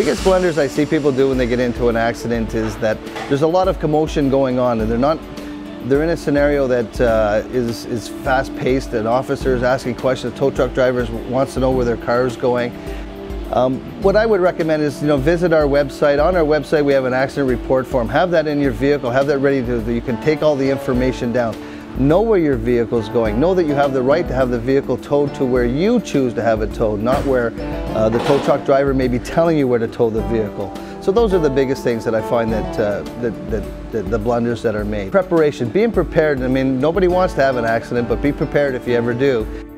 biggest blunders I see people do when they get into an accident is that there's a lot of commotion going on and they're not they're in a scenario that uh, is is fast paced and officers asking questions, tow truck drivers wants to know where their car is going. Um, what I would recommend is, you know, visit our website. On our website, we have an accident report form. Have that in your vehicle. Have that ready to, you can take all the information down. Know where your vehicle is going. Know that you have the right to have the vehicle towed to where you choose to have it towed, not where uh, the tow truck driver may be telling you where to tow the vehicle. So those are the biggest things that I find that, uh, that, that, that the blunders that are made. Preparation, being prepared. I mean, nobody wants to have an accident, but be prepared if you ever do.